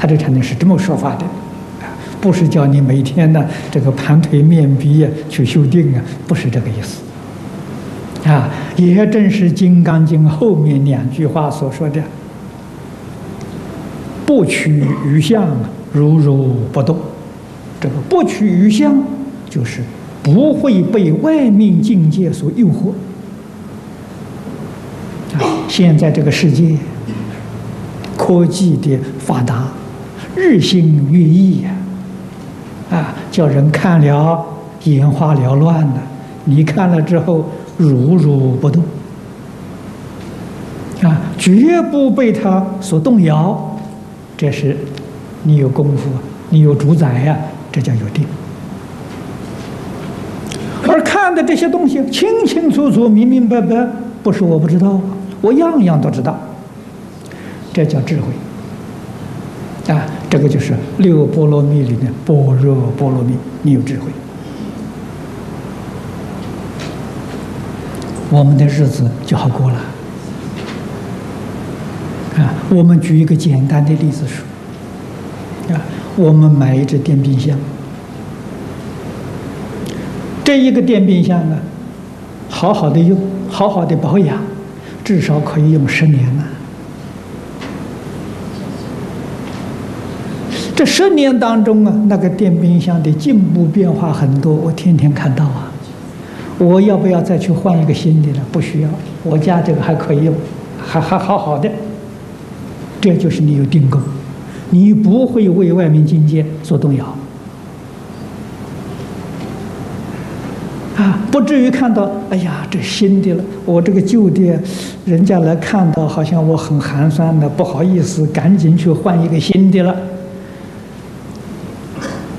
他这禅定是这么说法的，啊，不是叫你每天呢这个盘腿面壁啊去修定啊，不是这个意思。啊，也正是《金刚经》后面两句话所说的“不取于相，如如不动”。这个“不取于相”就是不会被外面境界所诱惑。啊，现在这个世界科技的发达，日新月异呀，啊，叫人看了眼花缭乱的。你看了之后。如如不动啊，绝不被他所动摇。这是你有功夫，你有主宰呀，这叫有定。而看的这些东西清清楚楚、明明白白，不是我不知道，我样样都知道。这叫智慧啊！这个就是六波罗蜜里面般若波罗蜜，你有智慧。我们的日子就好过了。啊，我们举一个简单的例子说，啊，我们买一只电冰箱，这一个电冰箱呢，好好的用，好好的保养，至少可以用十年了。这十年当中啊，那个电冰箱的进步变化很多，我天天看到啊。我要不要再去换一个新的呢？不需要，我家这个还可以用，还还好好的。这就是你有定功，你不会为外面境界所动摇，啊，不至于看到，哎呀，这新的了，我这个旧的，人家来看到好像我很寒酸的，不好意思，赶紧去换一个新的了，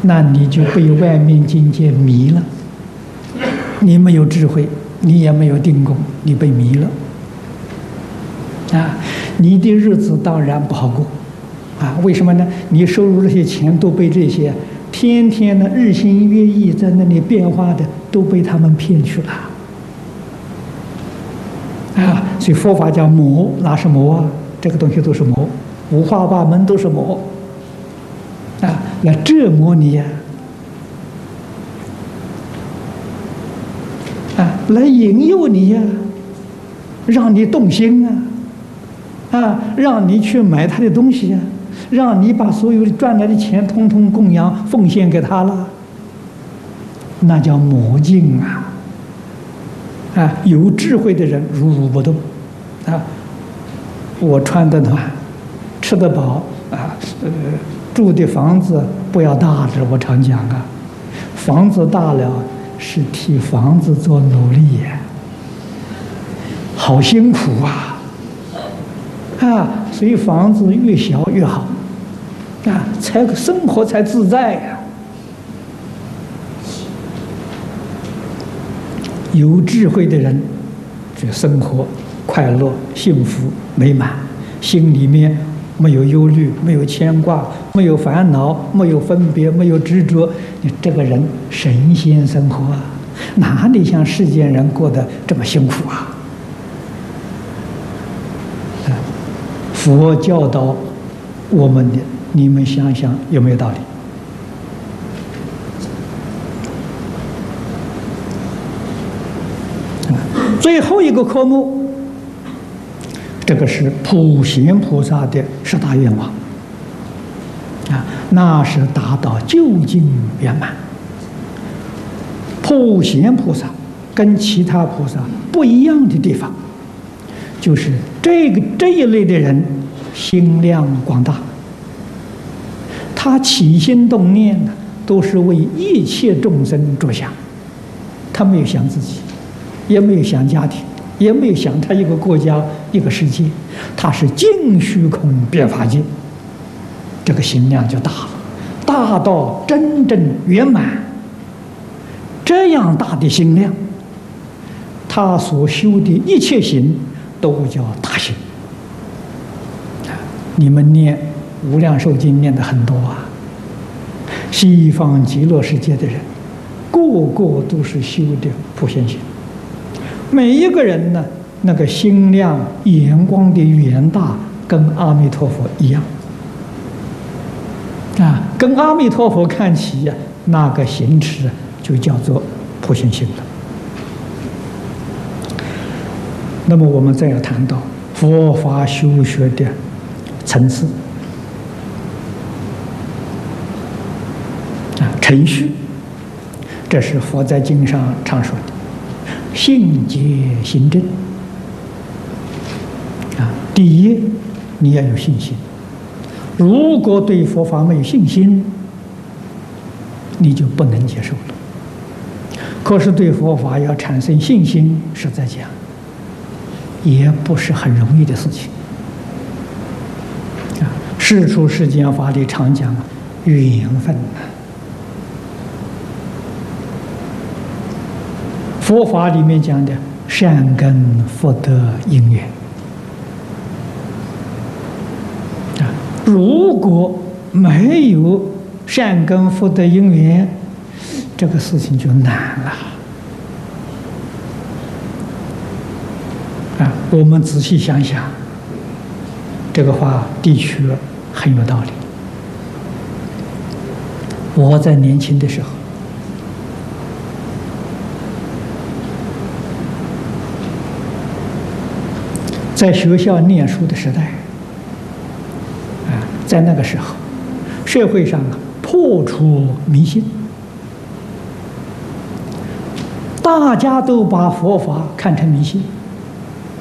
那你就被外面境界迷了。你没有智慧，你也没有定功，你被迷了，啊，你的日子当然不好过，啊，为什么呢？你收入这些钱都被这些天天的日新月异在那里变化的都被他们骗去了，啊，所以佛法叫魔，哪是魔啊？这个东西都是魔，五花八门都是魔，来折磨你呀。啊来引诱你呀，让你动心啊，啊，让你去买他的东西呀，让你把所有赚来的钱通通供养奉献给他了，那叫魔镜啊！啊，有智慧的人如如不动，啊，我穿的暖，吃得饱啊，呃，住的房子不要大的，我常讲啊，房子大了。是替房子做努力呀，好辛苦啊！啊，所以房子越小越好，啊，才生活才自在呀。有智慧的人，这生活快乐、幸福、美满，心里面没有忧虑、没有牵挂、没有烦恼、没有分别、没有执着。你这个人神仙生活啊，哪里像世间人过得这么辛苦啊？佛教导我们的，你们想想有没有道理？最后一个科目，这个是普贤菩萨的十大愿望。啊，那是达到究竟圆满。普贤菩萨跟其他菩萨不一样的地方，就是这个这一类的人心量广大，他起心动念呢，都是为一切众生着想，他没有想自己，也没有想家庭，也没有想他一个国家一个世界，他是净虚空变法界。这个心量就大了，大到真正圆满。这样大的心量，他所修的一切行都叫大行。你们念《无量寿经》念的很多啊，西方极乐世界的人，个个都是修的普贤行。每一个人呢，那个心量、眼光的远大，跟阿弥陀佛一样。啊，跟阿弥陀佛看齐呀，那个行持就叫做普贤行了。那么我们再要谈到佛法修学的层次啊，程序，这是佛在经上常说的“信解行证”。啊，第一，你要有信心。如果对佛法没有信心，你就不能接受了。可是对佛法要产生信心，实在讲，也不是很容易的事情。啊，世出世间法里常讲缘分呐，佛法里面讲的善根福德因缘啊。如果没有善根福德因缘，这个事情就难了。啊，我们仔细想想，这个话的确很有道理。我在年轻的时候，在学校念书的时代。啊在那个时候，社会上啊破除迷信，大家都把佛法看成迷信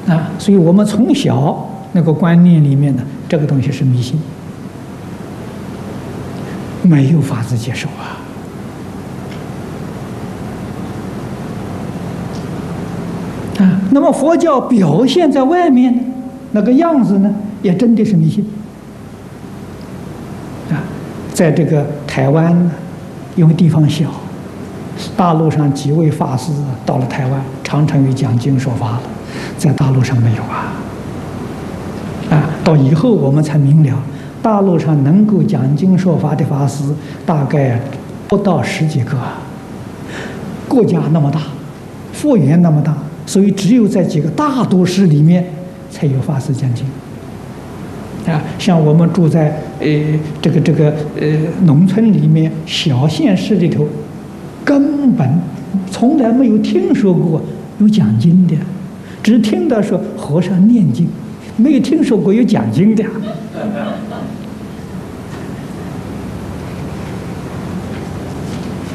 啊，所以我们从小那个观念里面呢，这个东西是迷信，没有法子接受啊。那么佛教表现在外面那个样子呢，也真的是迷信啊。在这个台湾，因为地方小，大陆上几位法师到了台湾，常常有讲经说法了，在大陆上没有啊。啊，到以后我们才明了，大陆上能够讲经说法的法师大概不到十几个。国家那么大，幅员那么大，所以只有在几个大都市里面才有法师讲经。啊，像我们住在呃这个这个呃农村里面小县市里头，根本从来没有听说过有讲经的，只听到说和尚念经，没有听说过有讲经的。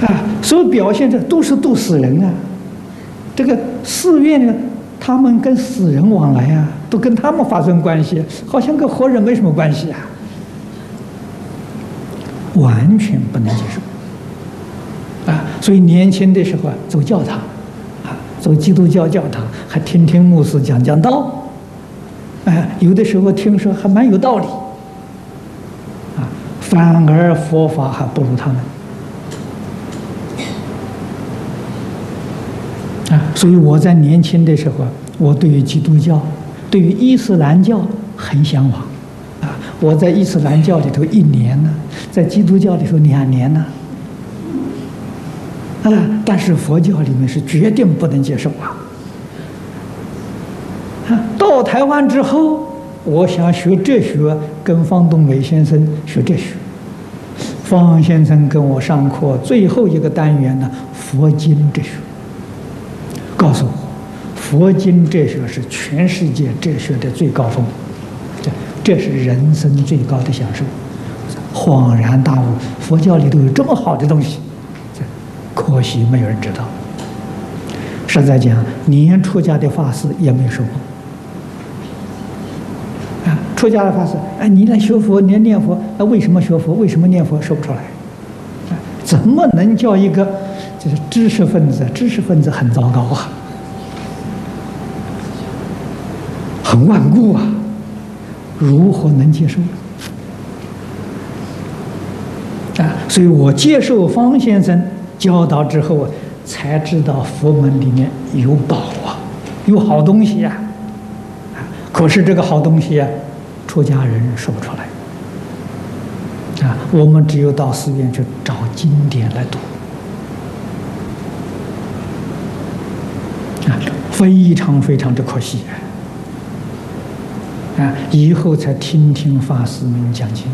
啊，所以表现的都是度死人啊，这个寺院呢。他们跟死人往来啊，都跟他们发生关系，好像跟活人没什么关系啊，完全不能接受啊！所以年轻的时候啊，走教堂，啊，走基督教教堂，还听听牧师讲讲道，哎，有的时候听说还蛮有道理，啊，反而佛法还不如他们。啊，所以我在年轻的时候，我对于基督教、对于伊斯兰教很向往，啊，我在伊斯兰教里头一年呢，在基督教里头两年呢，啊，但是佛教里面是绝对不能接受啊。啊，到台湾之后，我想学哲学，跟方东美先生学哲学。方先生跟我上课最后一个单元呢，佛经哲学。告诉我，佛经哲学是全世界哲学的最高峰，这这是人生最高的享受。恍然大悟，佛教里头有这么好的东西，可惜没有人知道。实在讲，连出家的法师也没有说过。啊，出家的法师，哎，你来学佛，你念佛，那为什么学佛？为什么念佛？说不出来。怎么能叫一个？就是知识分子，知识分子很糟糕啊，很顽固啊，如何能接受？啊，所以我接受方先生教导之后，才知道佛门里面有宝啊，有好东西呀，啊，可是这个好东西啊，出家人说不出来，啊，我们只有到寺院去找经典来读。非常非常的可惜啊！以后才听听法师们讲经。